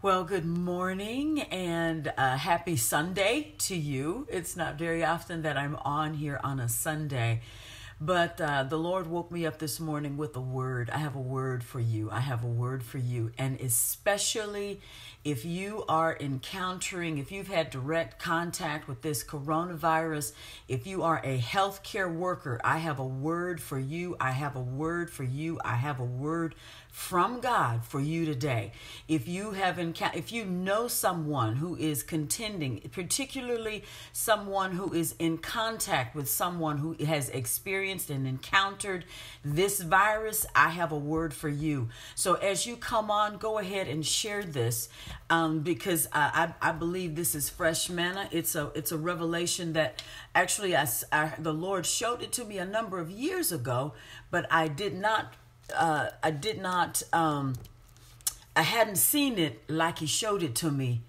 Well, good morning and uh, happy Sunday to you. It's not very often that I'm on here on a Sunday, but uh, the Lord woke me up this morning with a word. I have a word for you. I have a word for you. And especially if you are encountering, if you've had direct contact with this coronavirus, if you are a healthcare worker, I have a word for you. I have a word for you. I have a word from God for you today. If you have encountered, if you know someone who is contending, particularly someone who is in contact with someone who has experienced and encountered this virus, I have a word for you. So as you come on, go ahead and share this um, because I, I, I believe this is fresh manna. It's a it's a revelation that actually I, I the Lord showed it to me a number of years ago, but I did not uh, I did not, um, I hadn't seen it like he showed it to me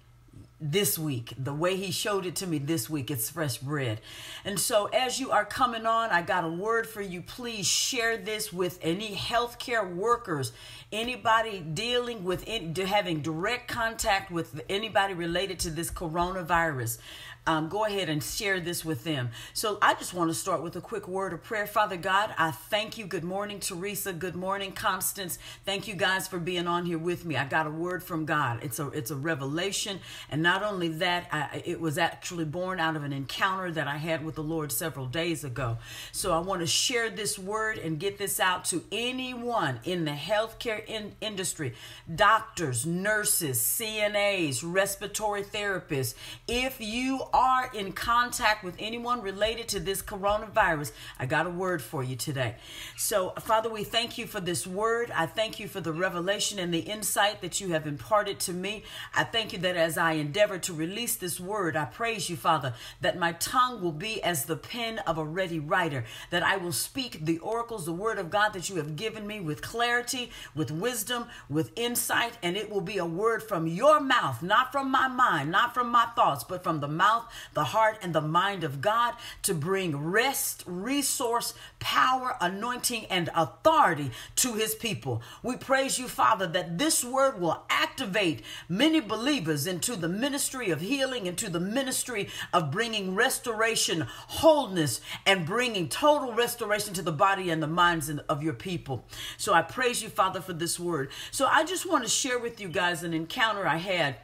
this week. The way he showed it to me this week, it's fresh bread. And so, as you are coming on, I got a word for you. Please share this with any healthcare workers, anybody dealing with in, having direct contact with anybody related to this coronavirus um, go ahead and share this with them. So I just want to start with a quick word of prayer. Father God, I thank you. Good morning, Teresa. Good morning, Constance. Thank you guys for being on here with me. I got a word from God. It's a it's a revelation, and not only that, I, it was actually born out of an encounter that I had with the Lord several days ago. So I want to share this word and get this out to anyone in the healthcare in, industry, doctors, nurses, CNAs, respiratory therapists. If you are in contact with anyone related to this coronavirus, I got a word for you today. So, Father, we thank you for this word. I thank you for the revelation and the insight that you have imparted to me. I thank you that as I endeavor to release this word, I praise you, Father, that my tongue will be as the pen of a ready writer, that I will speak the oracles, the word of God that you have given me with clarity, with wisdom, with insight, and it will be a word from your mouth, not from my mind, not from my thoughts, but from the mouth mouth, the heart, and the mind of God to bring rest, resource, power, anointing, and authority to his people. We praise you, Father, that this word will activate many believers into the ministry of healing, into the ministry of bringing restoration, wholeness, and bringing total restoration to the body and the minds of your people. So I praise you, Father, for this word. So I just want to share with you guys an encounter I had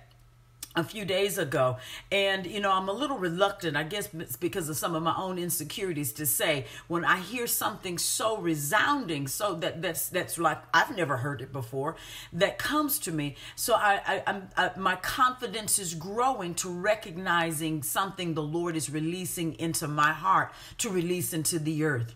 a few days ago. And you know i'm a little reluctant i guess it's because of some of my own insecurities to say when i hear something so resounding so that that's that's like i've never heard it before that comes to me. So i, I i'm I, my confidence is growing to recognizing something the lord is releasing into my heart to release into the earth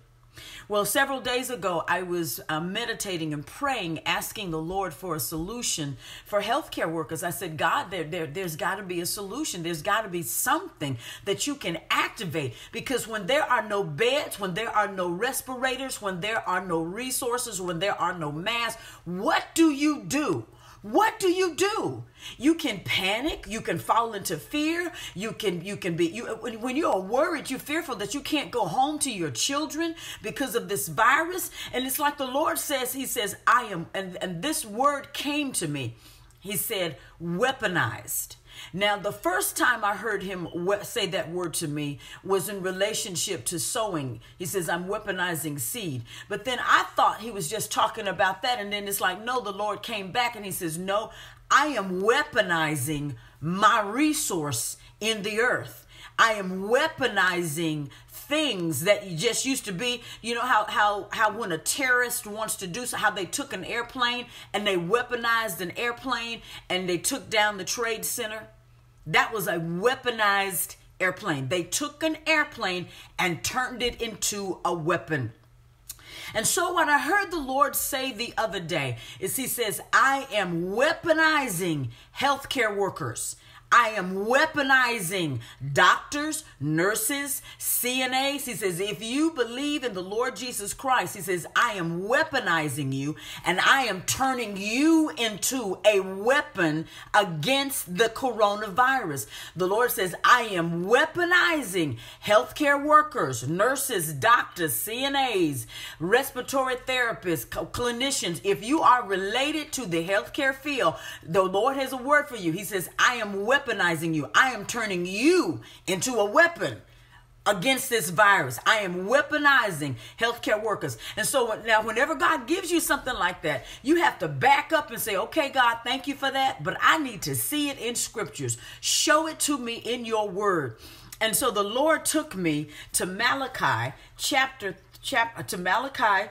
well, several days ago, I was uh, meditating and praying, asking the Lord for a solution for healthcare workers. I said, God, there, there, there's got to be a solution. There's got to be something that you can activate because when there are no beds, when there are no respirators, when there are no resources, when there are no masks, what do you do? What do you do? You can panic you can fall into fear you can you can be you when you are worried you're fearful that you can't go home to your children because of this virus. And it's like the lord says he says i am and and this word came to me. He said weaponized now, the first time I heard him say that word to me was in relationship to sowing. He says, I'm weaponizing seed. But then I thought he was just talking about that. And then it's like, no, the Lord came back and he says, no, I am weaponizing my resource in the earth. I am weaponizing things that just used to be. You know how how how when a terrorist wants to do so, how they took an airplane and they weaponized an airplane and they took down the trade center. That was a weaponized airplane. They took an airplane and turned it into a weapon. And so, what I heard the Lord say the other day is He says, I am weaponizing healthcare workers. I am weaponizing doctors, nurses, CNAs. He says, if you believe in the Lord Jesus Christ, he says, I am weaponizing you and I am turning you into a weapon against the coronavirus. The Lord says, I am weaponizing healthcare workers, nurses, doctors, CNAs, respiratory therapists, clinicians. If you are related to the healthcare field, the Lord has a word for you. He says, I am weaponizing weaponizing you. I am turning you into a weapon against this virus. I am weaponizing healthcare workers. And so now, whenever God gives you something like that, you have to back up and say, okay, God, thank you for that, but I need to see it in scriptures. Show it to me in your word. And so the Lord took me to Malachi chapter, chapter to Malachi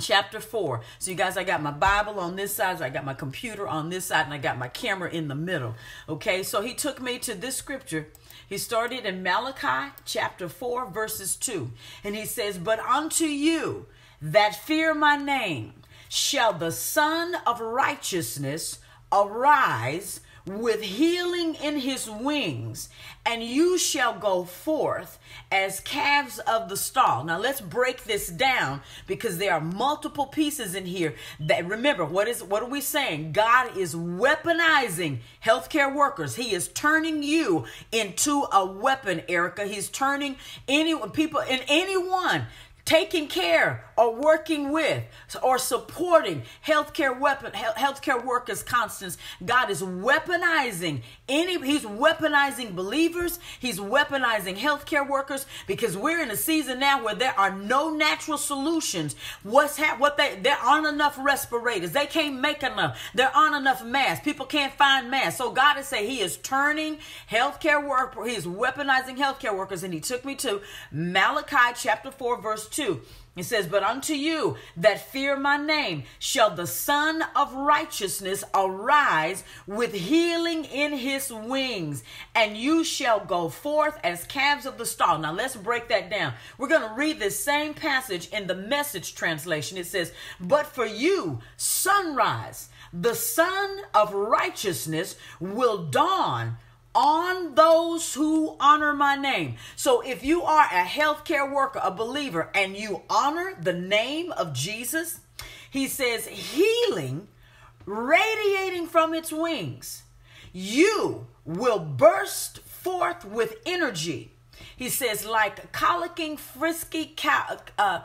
chapter 4. So, you guys, I got my Bible on this side, I got my computer on this side, and I got my camera in the middle. Okay, so he took me to this scripture. He started in Malachi chapter 4, verses 2. And he says, But unto you that fear my name shall the Son of Righteousness arise with healing in his wings, and you shall go forth as calves of the stall. Now let's break this down because there are multiple pieces in here that remember what is what are we saying? God is weaponizing healthcare workers. He is turning you into a weapon, Erica. He's turning any people in anyone taking care or working with or supporting healthcare weapon healthcare workers constance god is weaponizing any he's weaponizing believers he's weaponizing healthcare workers because we're in a season now where there are no natural solutions. What's ha- what they there aren't enough respirators. They can't make enough. There aren't enough masks. People can't find masks. So god is saying he is turning healthcare work he's weaponizing healthcare workers. And he took me to malachi chapter 4 verse 2. It says, But unto you that fear my name shall the Son of Righteousness arise with healing in his wings, and you shall go forth as calves of the stall. Now let's break that down. We're going to read this same passage in the message translation. It says, But for you, sunrise, the Son of Righteousness will dawn on those who honor my name. So if you are a healthcare worker, a believer, and you honor the name of Jesus, he says, healing radiating from its wings, you will burst forth with energy. He says, like colicking, frisky uh,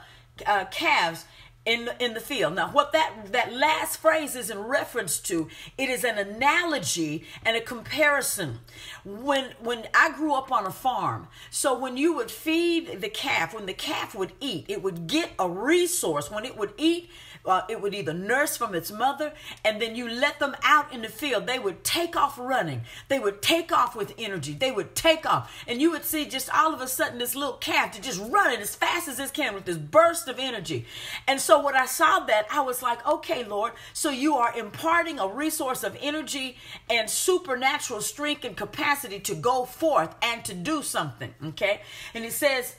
uh, calves in the, in the field. Now, what that that last phrase is in reference to, it is an analogy and a comparison. When when I grew up on a farm, so when you would feed the calf, when the calf would eat, it would get a resource. When it would eat, uh, it would either nurse from its mother, and then you let them out in the field. They would take off running. They would take off with energy. They would take off, and you would see just all of a sudden this little calf to just running as fast as it can with this burst of energy. And so when I saw that, I was like, okay, Lord, so you are imparting a resource of energy and supernatural strength and capacity to go forth and to do something. Okay, and He says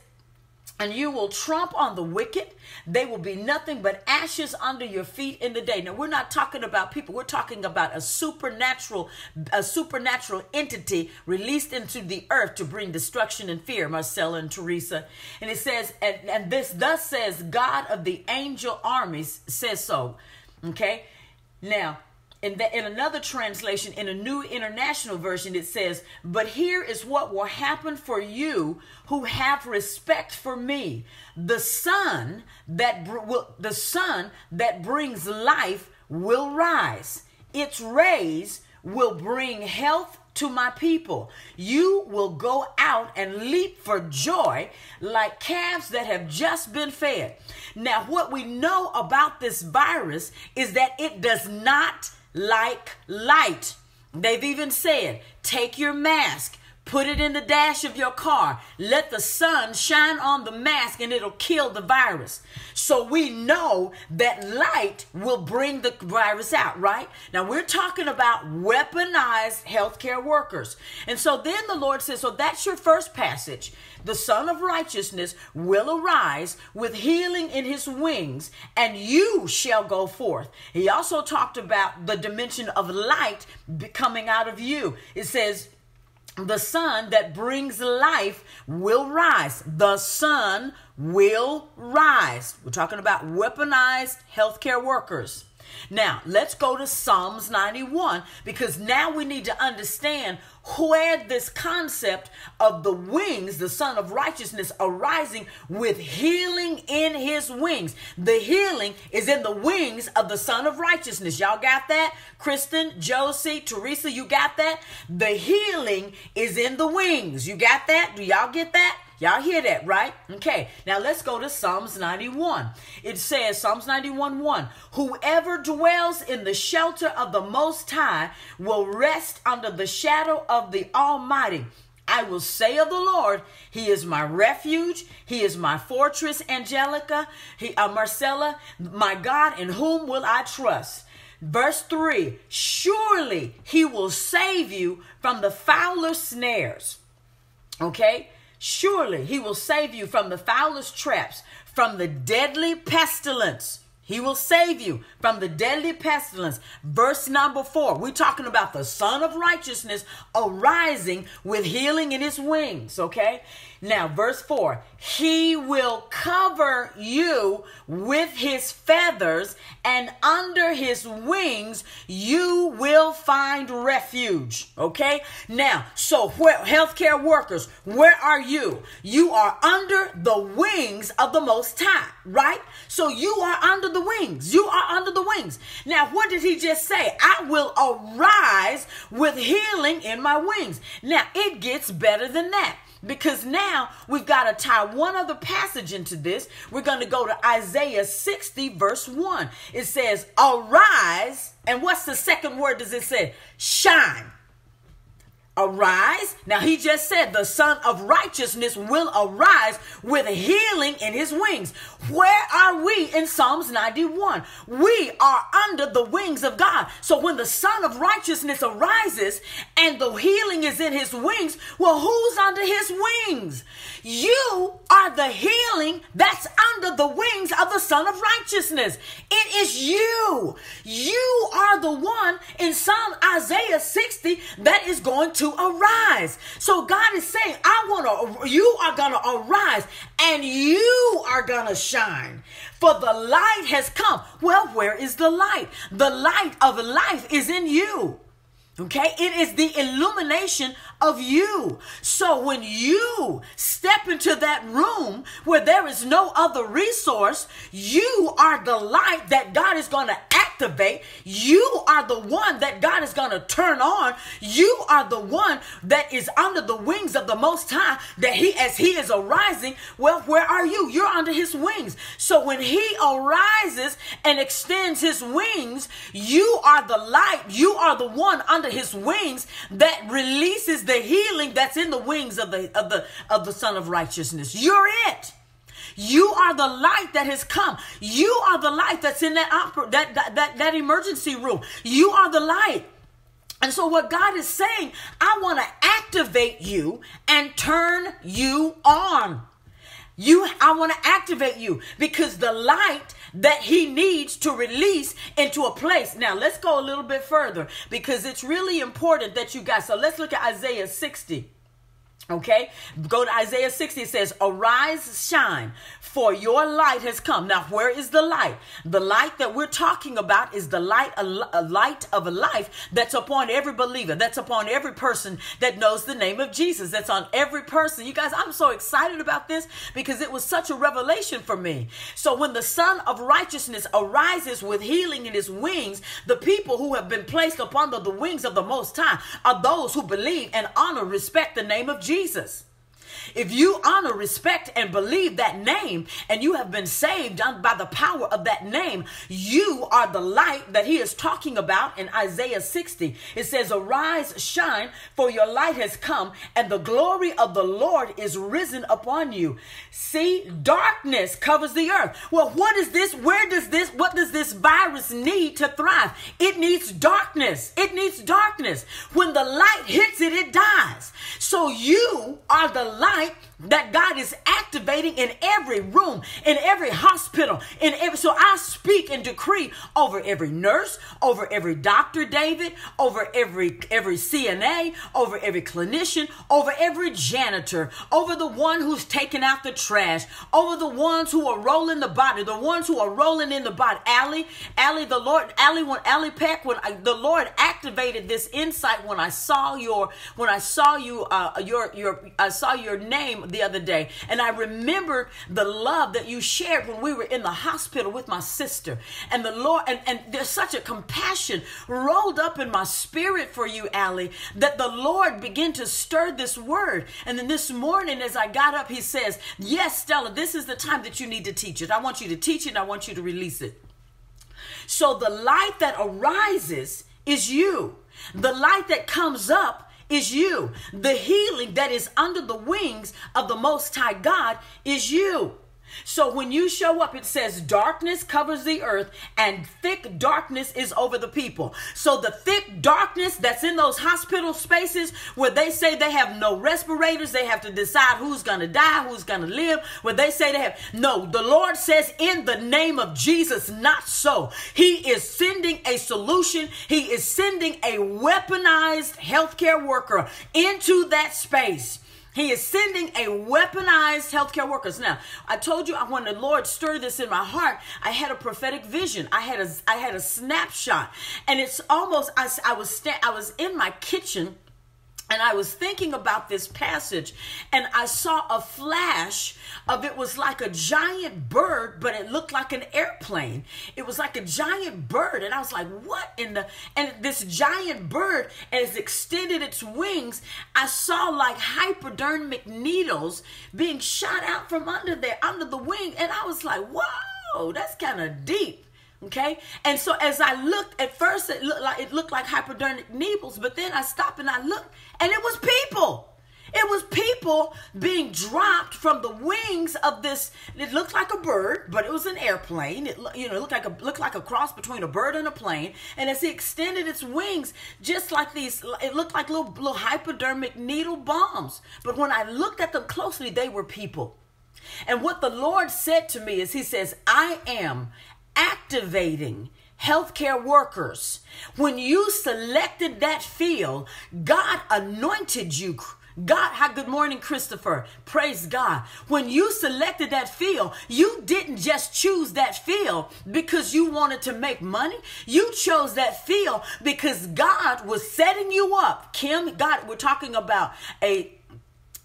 and you will trump on the wicked. They will be nothing but ashes under your feet in the day. Now we're not talking about people. We're talking about a supernatural, a supernatural entity released into the earth to bring destruction and fear. Marcella and Teresa, and it says, and, and this thus says God of the angel armies says so. Okay, now in, the, in another translation, in a new international version, it says, But here is what will happen for you who have respect for me. The sun that br- will, the sun that brings life will rise. Its rays will bring health to my people. You will go out and leap for joy like calves that have just been fed. Now, what we know about this virus is that it does not like light. They've even said, take your mask, Put it in the dash of your car. Let the sun shine on the mask and it'll kill the virus. So we know that light will bring the virus out, right? Now we're talking about weaponized healthcare workers. And so then the Lord says, so that's your first passage. The Son of Righteousness will arise with healing in his wings, and you shall go forth. He also talked about the dimension of light coming out of you. It says, the sun that brings life will rise. The sun will rise. We're talking about weaponized healthcare workers. Now, let's go to Psalms 91 because now we need to understand where this concept of the wings, the Son of Righteousness, arising with healing in his wings. The healing is in the wings of the Son of Righteousness. Y'all got that? Kristen, Josie, Teresa, you got that? The healing is in the wings. You got that? Do y'all get that? Y'all hear that, right? Okay, now let's go to Psalms 91. It says, Psalms 91 1 Whoever dwells in the shelter of the Most High will rest under the shadow of the Almighty. I will say of the Lord, He is my refuge. He is my fortress, Angelica, he, uh, Marcella, my God, in whom will I trust? Verse 3 Surely He will save you from the foulest snares. Okay? Surely he will save you from the foulest traps, from the deadly pestilence. He will save you from the deadly pestilence. Verse number four, we're talking about the Son of Righteousness arising with healing in his wings, okay? Now, verse 4 He will cover you with his feathers, and under his wings you will find refuge. Okay? Now, so where, healthcare workers, where are you? You are under the wings of the Most High, right? So you are under the wings. You are under the wings. Now, what did he just say? I will arise with healing in my wings. Now, it gets better than that. Because now we've got to tie one other passage into this. We're going to go to Isaiah 60, verse 1. It says, Arise. And what's the second word does it say? Shine. Arise. Now he just said the son of righteousness will arise with healing in his wings. Where are we in Psalms 91? We are under the wings of God. So when the son of righteousness arises and the healing is in his wings, well, who's under his wings? You are the healing that's under the wings of the son of righteousness. It is you. You are the one in Psalm Isaiah 60 that is going to to arise. So God is saying, I want to, you are going to arise and you are going to shine. For the light has come. Well, where is the light? The light of life is in you. Okay, it is the illumination of you. So when you step into that room where there is no other resource, you are the light that God is going to activate. You are the one that God is going to turn on. You are the one that is under the wings of the Most High. That He, as He is arising, well, where are you? You're under His wings. So when He arises and extends His wings, you are the light. You are the one under under his wings that releases the healing that's in the wings of the of the of the son of righteousness you're it you are the light that has come. You are the light that's in that opera, that, that, that, that emergency room. You are the light. And so what God is saying, I want to activate you and turn you on. You I want to activate you because the light that he needs to release into a place. Now, let's go a little bit further because it's really important that you guys. So let's look at Isaiah 60. Okay, go to Isaiah 60. It says, Arise, shine, for your light has come. Now, where is the light? The light that we're talking about is the light, a, light of a life that's upon every believer, that's upon every person that knows the name of Jesus, that's on every person. You guys, I'm so excited about this because it was such a revelation for me. So, when the Son of Righteousness arises with healing in his wings, the people who have been placed upon the, the wings of the Most High are those who believe and honor, respect the name of Jesus. Jesus. If you honor, respect, and believe that name, and you have been saved by the power of that name, you are the light that he is talking about in Isaiah 60. It says, Arise, shine, for your light has come, and the glory of the Lord is risen upon you. See, darkness covers the earth. Well, what is this? Where does this, what does this virus need to thrive? It needs darkness. It needs darkness. When the light hits it, it dies. So you are the light that God is activating in every room, in every hospital, in every so I speak and decree over every nurse, over every doctor, David, over every every CNA, over every clinician, over every janitor, over the one who's taking out the trash, over the ones who are rolling the body, the ones who are rolling in the body. Allie, Allie, the Lord, Allie, when Allie Peck, when I, the Lord activated this insight when I saw your when I saw you uh, your your I saw your name the other day. And I remember the love that you shared when we were in the hospital with my sister. And the Lord, and, and there's such a compassion rolled up in my spirit for you, Allie, that the Lord began to stir this word. And then this morning, as I got up, he says, Yes, Stella, this is the time that you need to teach it. I want you to teach it, I want you to release it. So the light that arises is you. The light that comes up is you. The healing that is under the wings of the Most High God is you. So when you show up, it says darkness covers the earth and thick darkness is over the people. So the thick darkness that's in those hospital spaces where they say they have no respirators, they have to decide who's going to die, who's going to live, where they say they have no, the Lord says in the name of Jesus, not so. He is sending a solution. He is sending a weaponized healthcare worker into that space. He is sending a weaponized healthcare workers. Now, I told you I when the Lord stirred this in my heart, I had a prophetic vision. I had a I had a snapshot, and it's almost I, I was sta- I was in my kitchen and I was thinking about this passage and I saw a flash of it was like a giant bird, but it looked like an airplane. It was like a giant bird. And I was like, what in the, and this giant bird, as extended its wings, I saw like hypodermic needles being shot out from under there, under the wing. And I was like, whoa, that's kind of deep. Okay, and so as I looked at first, it looked like it looked like hypodermic needles, but then I stopped and I looked, and it was people. It was people being dropped from the wings of this. It looked like a bird, but it was an airplane. It you know it looked like a looked like a cross between a bird and a plane. And as it extended its wings, just like these, it looked like little little hypodermic needle bombs. But when I looked at them closely, they were people. And what the Lord said to me is, He says, "I am activating healthcare workers. When you selected that field, God anointed you. God, hi, good morning, Christopher. Praise God. When you selected that field, you didn't just choose that field because you wanted to make money. You chose that field because God was setting you up. Kim, God, we're talking about a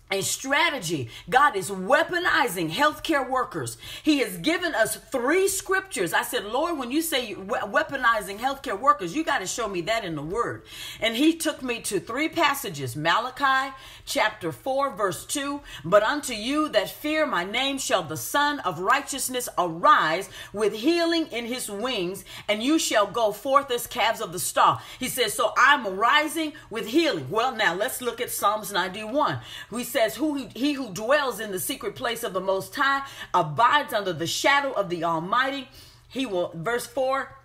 a strategy. God is weaponizing healthcare workers. He has given us three scriptures. I said, Lord, when you say weaponizing healthcare workers, you got to show me that in the word. And he took me to three passages Malachi chapter 4, verse 2. But unto you that fear my name shall the Son of Righteousness arise with healing in his wings, and you shall go forth as calves of the stall. He says, So I'm rising with healing. Well, now let's look at Psalms 91. We says, who he, he who dwells in the secret place of the Most High abides under the shadow of the Almighty. He will, verse 4,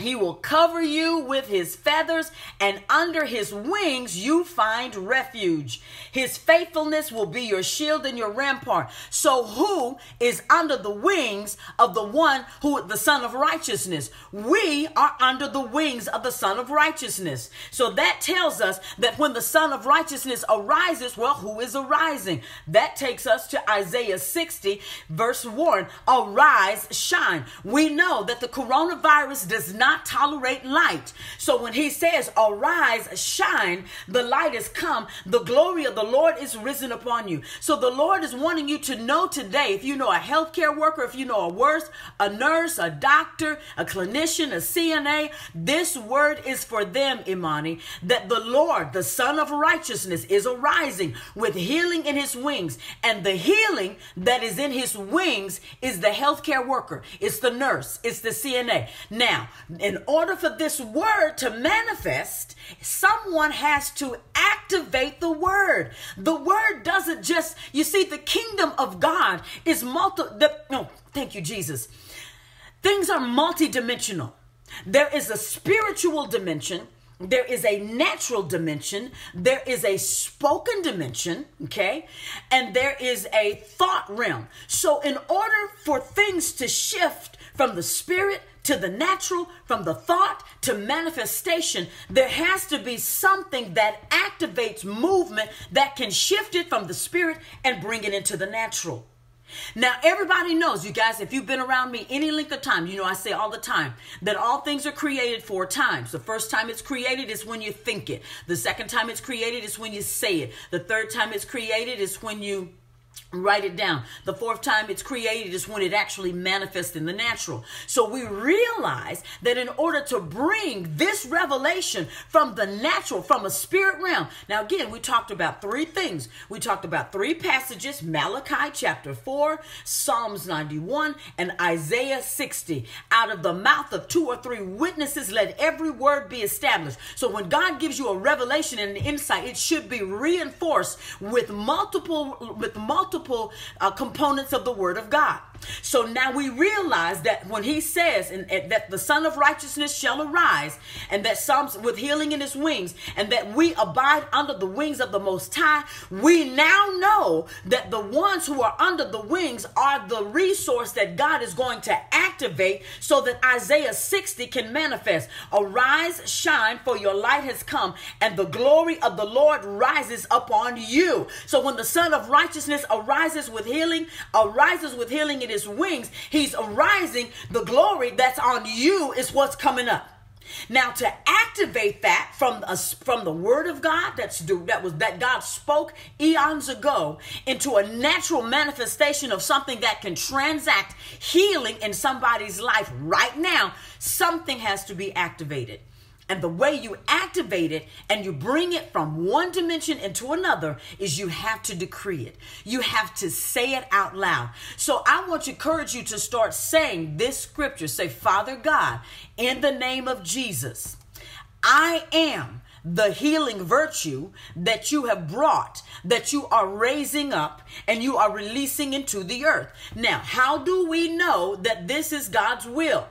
he will cover you with his feathers, and under his wings you find refuge. His faithfulness will be your shield and your rampart. So, who is under the wings of the one who, the Son of Righteousness? We are under the wings of the Son of Righteousness. So, that tells us that when the Son of Righteousness arises, well, who is arising? That takes us to Isaiah 60, verse 1. Arise, shine. We know that the coronavirus does not cannot tolerate light. So when he says, Arise, shine, the light is come, the glory of the Lord is risen upon you. So the Lord is wanting you to know today, if you know a healthcare worker, if you know a worse, a nurse, a doctor, a clinician, a CNA, this word is for them, Imani, that the Lord, the Son of Righteousness, is arising with healing in his wings. And the healing that is in his wings is the healthcare worker, it's the nurse, it's the CNA. Now, in order for this word to manifest, someone has to activate the word. The word doesn't just, you see, the kingdom of God is multi, the, no, thank you, Jesus. Things are multidimensional. There is a spiritual dimension there is a natural dimension, there is a spoken dimension, okay, and there is a thought realm. So, in order for things to shift from the spirit to the natural, from the thought to manifestation, there has to be something that activates movement that can shift it from the spirit and bring it into the natural. Now, everybody knows, you guys, if you've been around me any length of time, you know I say all the time that all things are created four times. The first time it's created is when you think it. The second time it's created is when you say it. The third time it's created is when you Write it down. The fourth time it's created is when it actually manifests in the natural. So we realize that in order to bring this revelation from the natural, from a spirit realm. Now, again, we talked about three things. We talked about three passages Malachi chapter 4, Psalms 91, and Isaiah 60. Out of the mouth of two or three witnesses, let every word be established. So when God gives you a revelation and an insight, it should be reinforced with multiple, with multiple multiple uh, components of the Word of God. So now we realize that when he says and, and, eh, that the Son of Righteousness shall arise, and that Psalms with healing in his wings, and that we abide under the wings of the Most High, we now know that the ones who are under the wings are the resource that God is going to activate so that Isaiah 60 can manifest. Arise, shine, for your light has come, and the glory of the Lord rises upon you. So when the Son of Righteousness arises with healing, arises with healing in his wings, he's arising. The glory that's on you is what's coming up. Now to activate that from a, from the word of God that's do that was that God spoke eons ago into a natural manifestation of something that can transact healing in somebody's life right now, something has to be activated. And the way you activate it and you bring it from one dimension into another is you have to decree it. You have to say it out loud. So I want to encourage you to start saying this scripture. Say, Father God, in the name of Jesus, I am the healing virtue that you have brought, that you are raising up and you are releasing into the earth. Now, how do we know that this is God's will?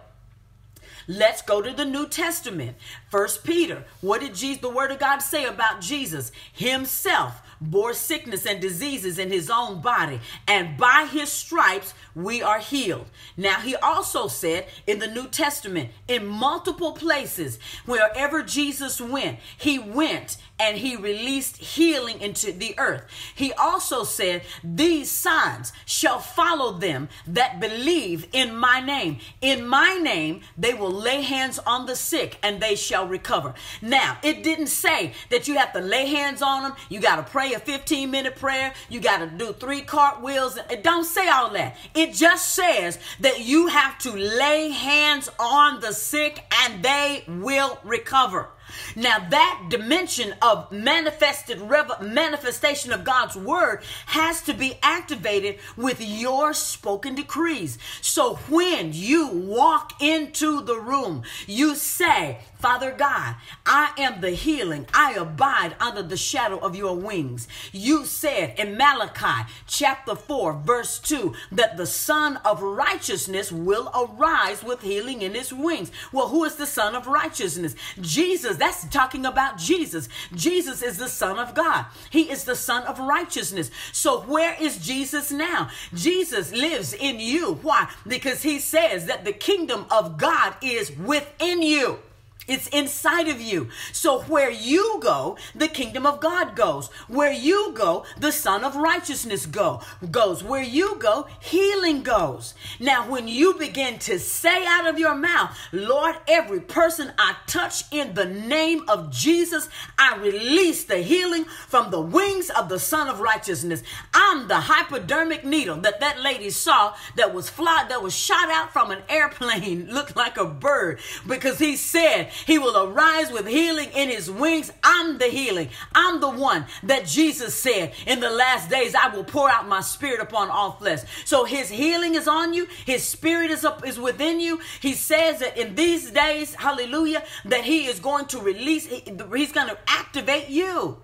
Let's go to the New Testament. First Peter. What did Jesus, the word of God say about Jesus? Himself bore sickness and diseases in his own body, and by his stripes we are healed. Now, he also said in the New Testament, in multiple places, wherever Jesus went, he went and he released healing into the earth. He also said, These signs shall follow them that believe in my name. In my name, they will lay hands on the sick and they shall recover. Now, it didn't say that you have to lay hands on them, you got to pray a 15 minute prayer, you got to do three cartwheels. It don't say all that. It just says that you have to lay hands on the sick and they will recover. Now that dimension of manifested manifestation of God's word has to be activated with your spoken decrees. So when you walk into the room, you say, Father God, I am the healing. I abide under the shadow of your wings. You said in Malachi chapter 4, verse 2, that the Son of Righteousness will arise with healing in his wings. Well, who is the Son of Righteousness? Jesus. That's talking about Jesus. Jesus is the Son of God, He is the Son of Righteousness. So, where is Jesus now? Jesus lives in you. Why? Because He says that the kingdom of God is within you. It's inside of you. So where you go, the kingdom of God goes. Where you go, the son of righteousness go goes. Where you go, healing goes. Now when you begin to say out of your mouth, Lord, every person I touch in the name of Jesus, I release the healing from the wings of the son of righteousness. I'm the hypodermic needle that that lady saw that was fly that was shot out from an airplane looked like a bird because he said he will arise with healing in his wings. I'm the healing. I'm the one that Jesus said in the last days, I will pour out my spirit upon all flesh. So his healing is on you. His spirit is up, is within you. He says that in these days, hallelujah, that he is going to release, he's going to activate you.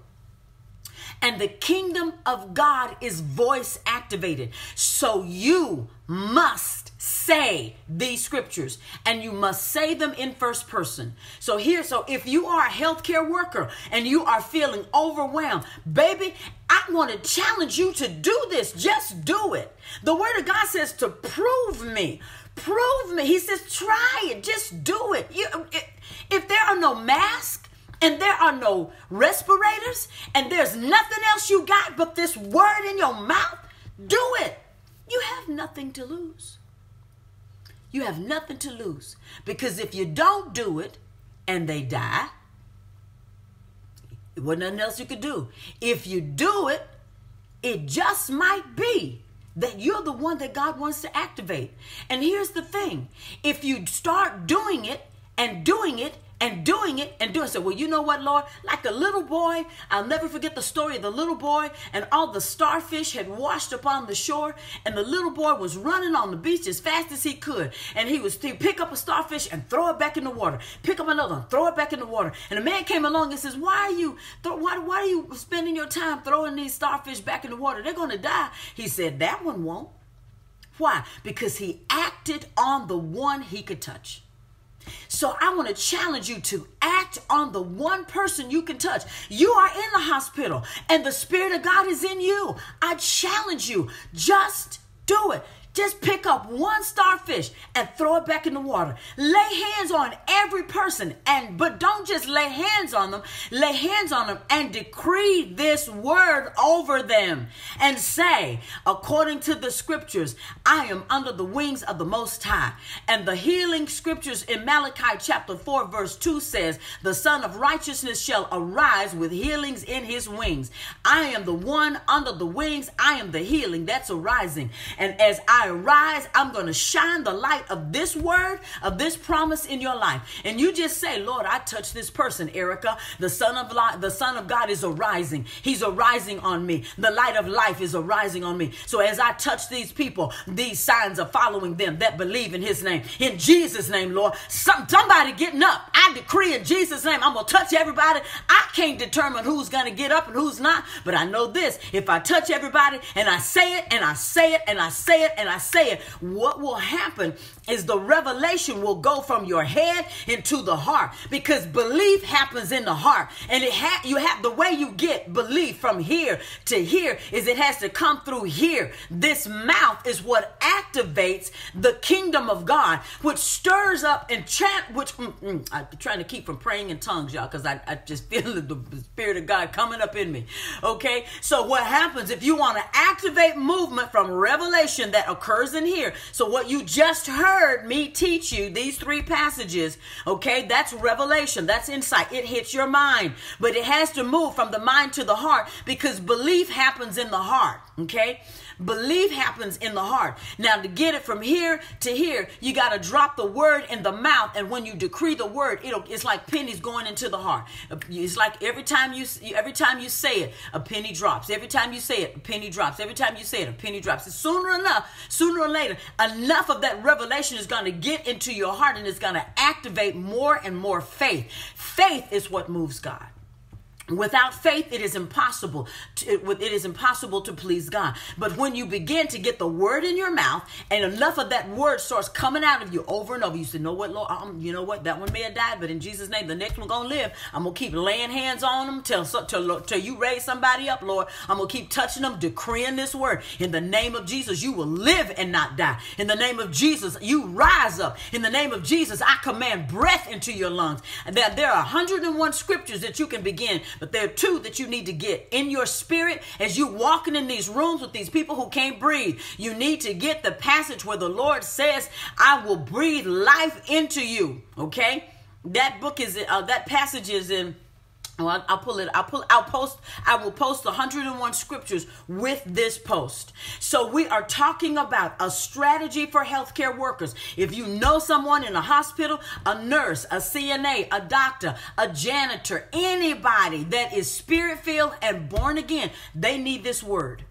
And the kingdom of God is voice activated. So you must say these scriptures and you must say them in first person. So here, so if you are a healthcare worker and you are feeling overwhelmed, baby, I want to challenge you to do this. Just do it. The word of God says to prove me. Prove me. He says, try it. Just do it. You, if there are no masks, and there are no respirators, and there's nothing else you got but this word in your mouth, do it. You have nothing to lose. You have nothing to lose. Because if you don't do it and they die, it wasn't nothing else you could do. If you do it, it just might be that you're the one that God wants to activate. And here's the thing if you start doing it and doing it and doing it and doing so. Well, you know what, Lord? Like a little boy, I'll never forget the story of the little boy and all the starfish had washed upon the shore, and the little boy was running on the beach as fast as he could. And he was to pick up a starfish and throw it back in the water. Pick up another one, throw it back in the water. And a man came along and says, Why are you why, why are you spending your time throwing these starfish back in the water? They're gonna die. He said, That one won't. Why? Because he acted on the one he could touch. So I want to challenge you to act on the one person you can touch. You are in the hospital and the Spirit of God is in you. I challenge you, just do it. Just pick up one starfish and throw it back in the water. Lay hands on every person and but don't just lay hands on them. Lay hands on them and decree this word over them and say, according to the scriptures, I am under the wings of the most high. And the healing scriptures in Malachi chapter 4 verse 2 says, the son of righteousness shall arise with healings in his wings. I am the one under the wings. I am the healing that's arising. And as I arise, I'm going to shine the light of this word, of this promise in your life. And you just say, Lord, I touch this person, Erica. The son of the son of God is arising. He's arising on me. The light of life is arising on me. So as I touch these people, these signs are following them that believe in his name. In Jesus' name, Lord, some, somebody getting up. I decree in Jesus' name, I'm going to touch everybody. I can't determine who's going to get up and who's not, but I know this. If I touch everybody and I say it and I say it and I say it and I say it, what will happen is the revelation will go from your head into the heart because belief happens in the heart. And it ha- you have the way you get belief from here to here is it has to come through here. This mouth is what activates the kingdom of God, which stirs up and chant, which mm, mm, I'm trying to keep from praying in tongues, y'all, because I, I just feel the, the Spirit of God coming up in me. Okay, so what happens if you want to activate movement from revelation that occurs in here? So what you just heard me teach you, these three passages, okay, that's revelation, that's insight. It hits your mind, but it has to move from the mind to the heart because belief happens in the heart, okay? Belief happens in the heart. Now, to get it from here to here, you got to drop the word in the mouth. And when you decree the word, it'll, it's like pennies going into the heart. It's like every time you every time you say it, a penny drops. Every time you say it, a penny drops. Every time you say it, a penny drops. And sooner enough, sooner or later, enough of that revelation is going to get into your heart and it's going to activate more and more faith. Faith is what moves God. Without faith, it is impossible. To, it, it is impossible to please God. But when you begin to get the word in your mouth, and enough of that word starts coming out of you over and over, you say, "Know what, Lord? Um, you know what? That one may have died, but in Jesus' name, the next one gonna live. I'm gonna keep laying hands on them till till, till you raise somebody up, Lord. I'm gonna keep touching them, decreeing this word in the name of Jesus. You will live and not die. In the name of Jesus, you rise up. In the name of Jesus, I command breath into your lungs. That there are 101 scriptures that you can begin but there are two that you need to get in your spirit as you walking in these rooms with these people who can't breathe. You need to get the passage where the Lord says, "I will breathe life into you." Okay, that book is uh, that passage is in I'll, I'll, pull it. I'll pull. I'll post. I will post 101 scriptures with this post. So we are talking about a strategy for healthcare workers. If you know someone in a hospital, a nurse, a CNA, a doctor, a janitor, anybody that is spirit filled and born again, they need this word.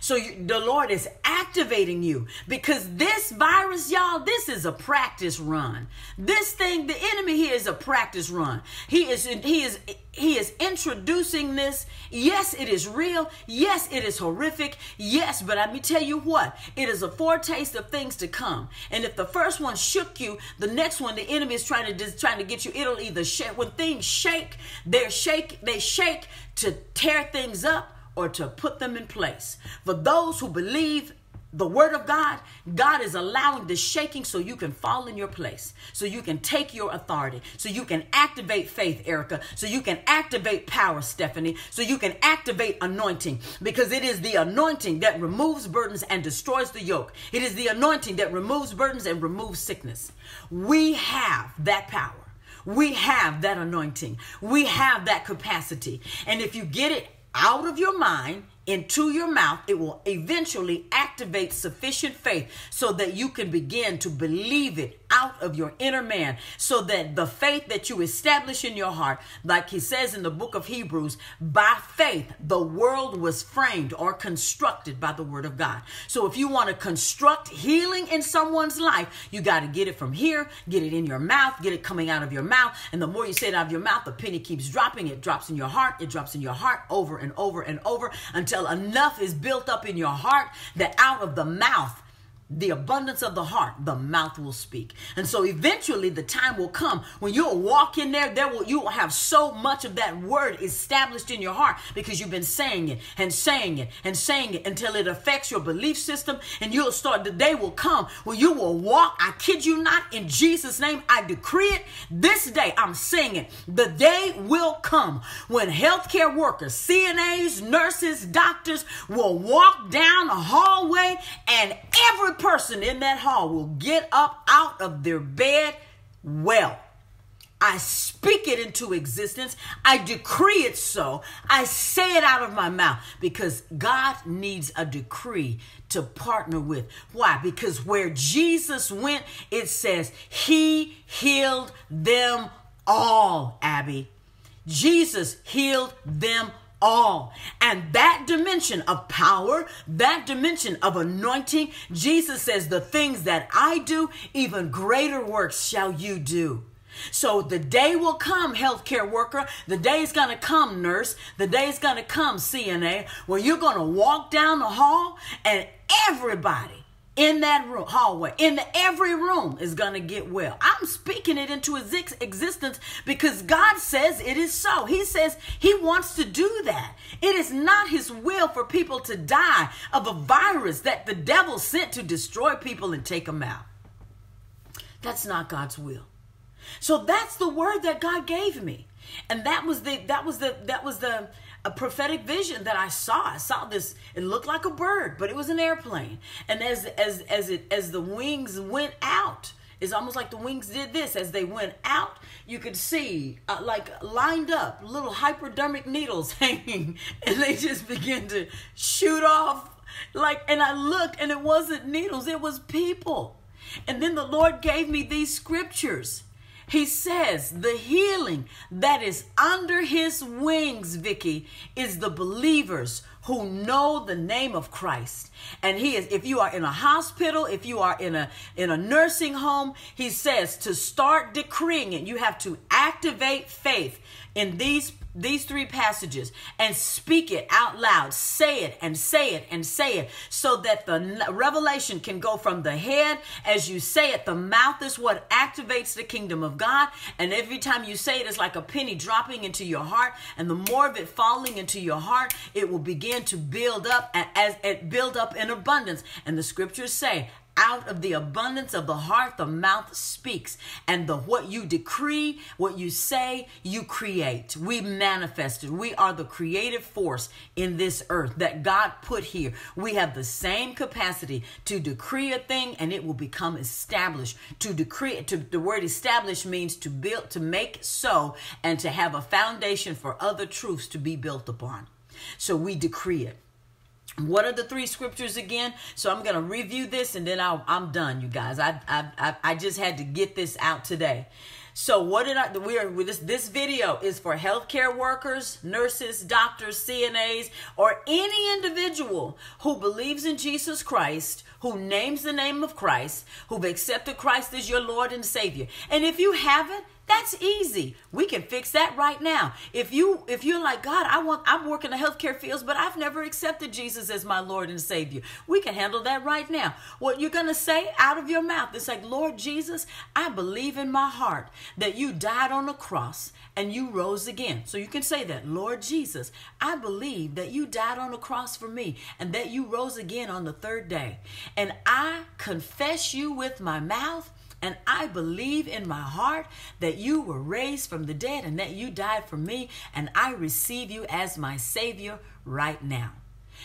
So you, the Lord is activating you because this virus, y'all, this is a practice run. This thing, the enemy here is a practice run. He is he is he is introducing this. Yes, it is real. Yes, it is horrific. Yes, but let me tell you what, it is a foretaste of things to come. And if the first one shook you, the next one, the enemy is trying to just trying to get you. It'll either shake when things shake, they're shake, they shake to tear things up or to put them in place. For those who believe the word of God, God is allowing the shaking so you can fall in your place, so you can take your authority, so you can activate faith, Erica, so you can activate power, Stephanie, so you can activate anointing, because it is the anointing that removes burdens and destroys the yoke. It is the anointing that removes burdens and removes sickness. We have that power. We have that anointing. We have that capacity. And if you get it out of your mind into your mouth, it will eventually activate sufficient faith so that you can begin to believe it out of your inner man. So that the faith that you establish in your heart, like he says in the book of Hebrews, by faith, the world was framed or constructed by the word of God. So if you want to construct healing in someone's life, you got to get it from here, get it in your mouth, get it coming out of your mouth. And the more you say it out of your mouth, the penny keeps dropping. It drops in your heart, it drops in your heart over and over and over until enough is built up in your heart that out of the mouth the abundance of the heart the mouth will speak. And so eventually the time will come when you'll walk in there there will you will have so much of that word established in your heart because you've been saying it and saying it and saying it until it affects your belief system. And you'll start the day will come when you will walk. I kid you not in jesus name i decree it. This day i'm saying it the day will come when healthcare workers cnas nurses doctors will walk down a hallway and every person in that hall will get up out of their bed well. I speak it into existence. I decree it so. I say it out of my mouth because God needs a decree to partner with. Why? Because where Jesus went, it says he healed them all, Abby. Jesus healed them all. And that dimension of power, that dimension of anointing, Jesus says, The things that I do, even greater works shall you do. So the day will come, healthcare worker. The day is going to come, nurse. The day is going to come, CNA, where you're going to walk down the hall and everybody in that room hallway in the, every room is going to get well. I'm speaking it into existence because god says it is so. He says he wants to do that. It is not his will for people to die of a virus that the devil sent to destroy people and take them out. That's not god's will. So that's the word that god gave me. And that was the that was the that was the a prophetic vision that I saw. I saw this. It looked like a bird, but it was an airplane. And as as as it as the wings went out, it's almost like the wings did this. As they went out, you could see uh, like lined up little hypodermic needles hanging, and they just began to shoot off. Like, and I looked, and it wasn't needles; it was people. And then the Lord gave me these scriptures. He says the healing that is under his wings, Vicky, is the believers who know the name of Christ. And he is if you are in a hospital, if you are in a in a nursing home, he says to start decreeing it. You have to activate faith in these these three passages and speak it out loud. Say it and say it and say it so that the revelation can go from the head as you say it. The mouth is what activates the kingdom of God. And every time you say it, it's like a penny dropping into your heart. And the more of it falling into your heart, it will begin to build up and as it build up in abundance. And the scriptures say, out of the abundance of the heart the mouth speaks. And the what you decree what you say you create. We manifested we are the creative force in this earth that god put here. We have the same capacity to decree a thing and it will become established. To decree to the word established means to build to make so and to have a foundation for other truths to be built upon. So we decree it what are the three scriptures again? So I'm to review this and then i am done, you guys. I, I, I, I just had to get this out today. So what did I? We are with this. This video is for healthcare workers, nurses, doctors, CNAs, or any individual who believes in Jesus Christ, who names the name of Christ, who've accepted Christ as your Lord and Savior. And if you haven't, that's easy. We can fix that right now. If you if you're like God, I want I'm working the healthcare fields, but I've never accepted Jesus as my Lord and Savior. We can handle that right now. What you're gonna say out of your mouth is like, Lord Jesus, I believe in my heart that you died on the cross and you rose again. So you can say that, Lord Jesus, I believe that you died on the cross for me and that you rose again on the third day. And I confess you with my mouth and I believe in my heart that you were raised from the dead and that you died for me, and I receive you as my Savior right now.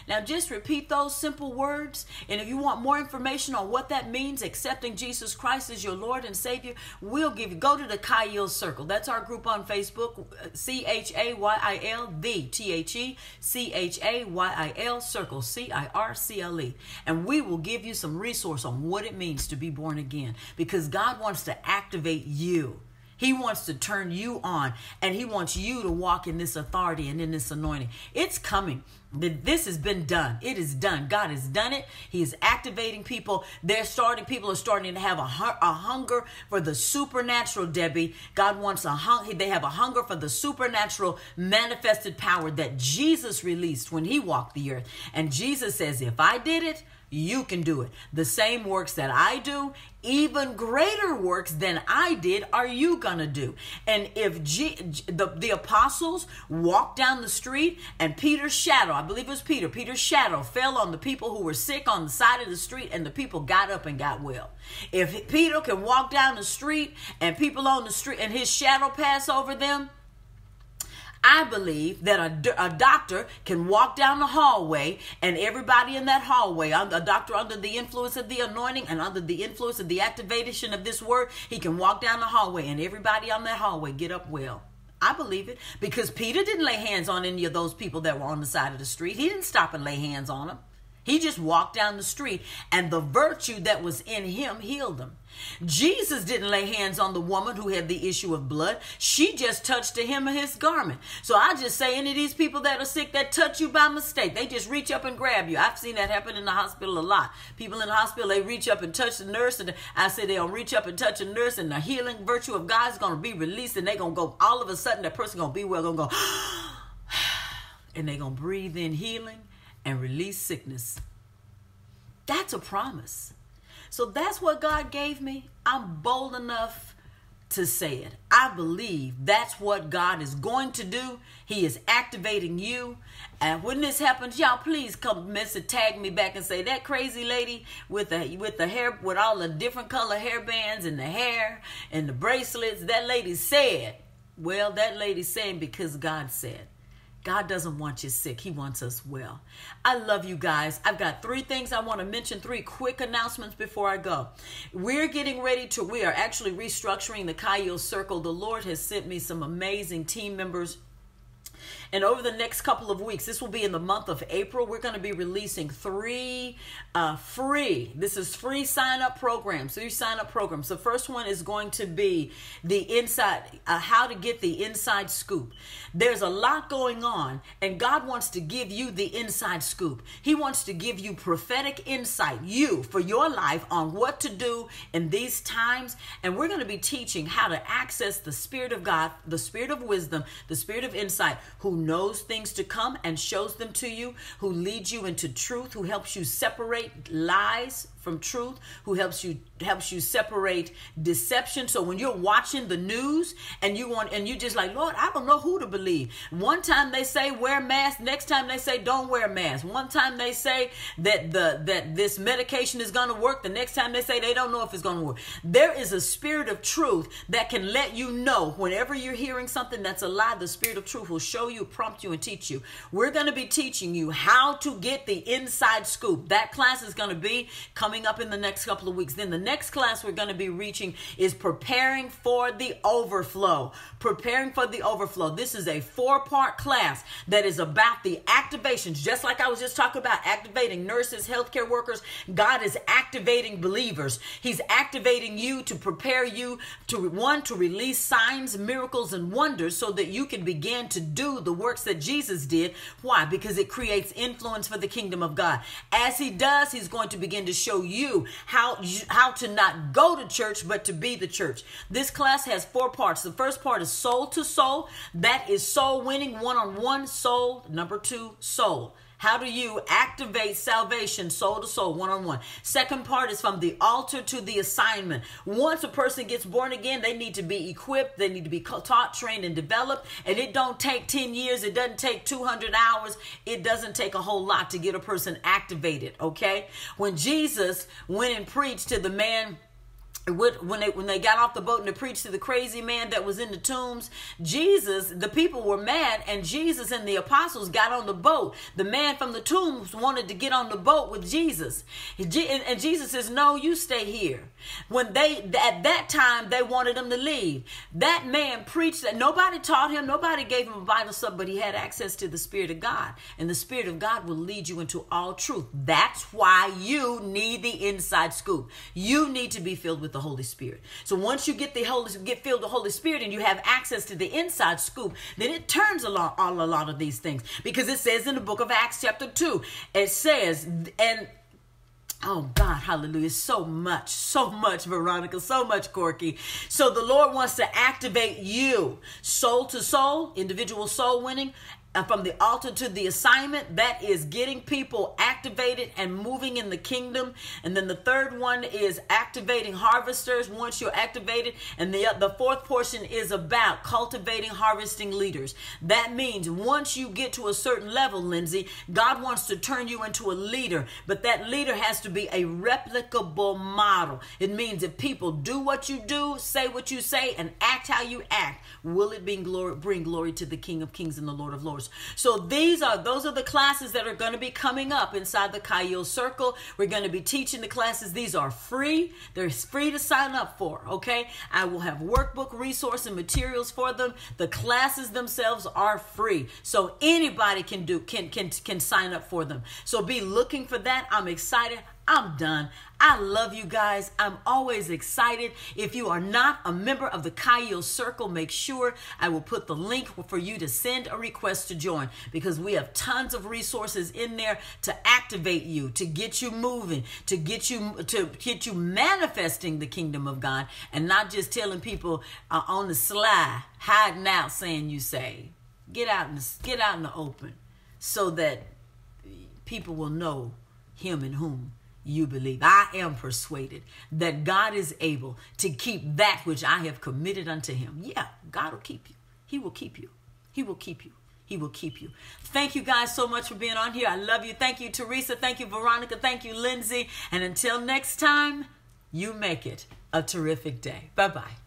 Now, just repeat those simple words. And if you want more information on what that means, accepting Jesus Christ as your Lord and Savior, we'll give you. Go to the Chayil Circle. That's our group on Facebook. C H A Y I L, the T H E C H A Y I L Circle, C I R C L E. And we will give you some resource on what it means to be born again because God wants to activate you. He wants to turn you on and he wants you to walk in this authority and in this anointing. It's coming. This has been done. It is done. God has done it. He is activating people. They're starting, people are starting to have a, a hunger for the supernatural, Debbie. God wants a hunger. They have a hunger for the supernatural manifested power that Jesus released when he walked the earth. And Jesus says, if I did it, you can do it. The same works that I do, even greater works than I did, are you going to do. And if G, the, the apostles walked down the street and Peter's shadow, I believe it was Peter, Peter's shadow fell on the people who were sick on the side of the street and the people got up and got well. If Peter can walk down the street and people on the street and his shadow pass over them, I believe that a, a doctor can walk down the hallway and everybody in that hallway, a doctor under the influence of the anointing and under the influence of the activation of this word, he can walk down the hallway and everybody on that hallway get up well. I believe it because Peter didn't lay hands on any of those people that were on the side of the street. He didn't stop and lay hands on them. He just walked down the street and the virtue that was in him healed them. Jesus didn't lay hands on the woman who had the issue of blood. She just touched the hem of his garment. So I just say any of these people that are sick that touch you by mistake, they just reach up and grab you. I've seen that happen in the hospital a lot. People in the hospital, they reach up and touch the nurse, and I say they'll reach up and touch a nurse, and the healing virtue of God is gonna be released, and they're gonna go all of a sudden that person gonna be well, gonna go and they're gonna breathe in healing and release sickness. That's a promise. So that's what God gave me. I'm bold enough to say it. I believe that's what God is going to do. He is activating you. And when this happens, y'all please come message tag me back and say that crazy lady with the with the hair with all the different color hair bands and the hair and the bracelets, that lady said. Well, that lady saying because God said. God doesn't want you sick. He wants us well. I love you guys. I've got three things I want to mention, three quick announcements before I go. We're getting ready to, we are actually restructuring the Chayil Circle. The Lord has sent me some amazing team members And over the next couple of weeks, this will be in the month of April, we're going to be releasing three uh, free, this is free sign up programs, three sign up programs. The first one is going to be the inside, uh, how to get the inside scoop. There's a lot going on, and God wants to give you the inside scoop. He wants to give you prophetic insight, you, for your life on what to do in these times. And we're going to be teaching how to access the Spirit of God, the Spirit of wisdom, the Spirit of insight, who knows things to come and shows them to you, who leads you into truth, who helps you separate lies from truth, who helps you helps you separate deception. So when you're watching the news and you want and you just like, Lord, I don't know who to believe. One time they say wear mask, next time they say don't wear mask. One time they say that the that this medication is to work, the next time they say they don't know if it's to work. There is a spirit of truth that can let you know whenever you're hearing something that's a lie, the spirit of truth will show you, prompt you and teach you. We're to be teaching you how to get the inside scoop. That class is to be coming coming up in the next couple of weeks. Then the next class we're going to be reaching is preparing for the overflow. Preparing for the overflow. This is a four part class that is about the activations, just like I was just talking about activating nurses, healthcare workers. God is activating believers. He's activating you to prepare you to one, to release signs, miracles, and wonders so that you can begin to do the works that Jesus did. Why? Because it creates influence for the kingdom of God. As He does, He's going to begin to show you how how to not go to church but to be the church. This class has four parts. The first part is soul to soul. That is soul winning one on one soul. Number 2, soul. How do you activate salvation soul to soul, one on one? Second part is from the altar to the assignment. Once a person gets born again, they need to be equipped, they need to be taught, trained, and developed. And it don't take 10 years, it doesn't take 200 hours, it doesn't take a whole lot to get a person activated, okay? When Jesus went and preached to the man when they when they got off the boat and they preached to the crazy man that was in the tombs jesus the people were mad and jesus and the apostles got on the boat. The man from the tombs wanted to get on the boat with jesus. And jesus says no you stay here. When they at that time they wanted him to leave. That man preached that. Nobody taught him. Nobody gave him a bible sub but he had access to the spirit of god. And the spirit of god will lead you into all truth. That's why you need the inside scoop. You need to be filled with the Holy Spirit. So once you get the Holy get filled with the Holy Spirit and you have access to the inside scoop, then it turns a lot all a lot of these things because it says in the book of Acts chapter 2, it says and Oh God, hallelujah. So much, so much, Veronica, so much, Corky. So the Lord wants to activate you soul to soul, individual soul winning, Uh, from the altar to the assignment that is getting people activated and moving in the kingdom. And then the third one is activating harvesters. Once you're activated and the the fourth portion is about cultivating harvesting leaders. That means once you get to a certain level lindsay god wants to turn you into a leader. But that leader has to be a replicable model. It means if people do what you do say what you say and act how you act will it bring glory bring glory to the king of kings and the lord of lords so these are those are the classes that are going to be coming up inside the Chayil Circle. We're going to be teaching the classes. These are free. They're free to sign up for. Okay, I will have workbook, resource, and materials for them. The classes themselves are free, so anybody can do can can can sign up for them. So be looking for that. I'm excited. I'm done. I love you guys. I'm always excited. If you are not a member of the Chayil Circle, make sure I will put the link for you to send a request to join because we have tons of resources in there to activate you, to get you moving, to get you to get you manifesting the kingdom of God and not just telling people uh, on the sly, hiding out saying you say. Get out the, get out in the open so that people will know him and whom you believe. I am persuaded that God is able to keep that which I have committed unto him. Yeah, God will keep you. He will keep you. He will keep you. He will keep you. Thank you guys so much for being on here. I love you. Thank you, Teresa. Thank you, Veronica. Thank you, Lindsay. And until next time, you make it a terrific day. Bye bye.